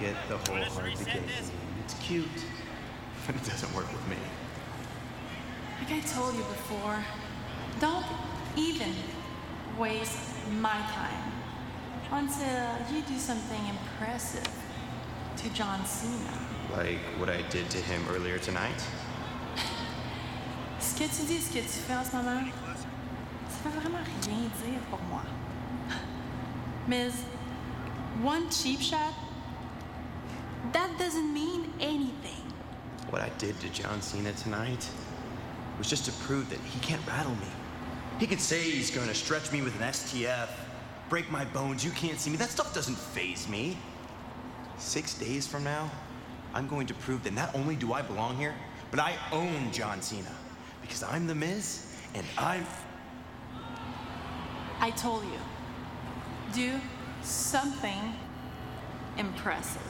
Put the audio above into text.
the whole hard to get. It's cute, but it doesn't work with me. Like I told you before, don't even waste my time until you do something impressive to John Cena. Like what I did to him earlier tonight? Ce que tu dis, ce que tu fais en ce moment, ça veut vraiment rien dire pour moi. Miz, one cheap shot, that doesn't mean anything. What I did to John Cena tonight was just to prove that he can't rattle me. He could say he's gonna stretch me with an STF, break my bones, you can't see me. That stuff doesn't faze me. Six days from now, I'm going to prove that not only do I belong here, but I own John Cena. Because I'm the Miz, and I'm. I told you, do something impressive.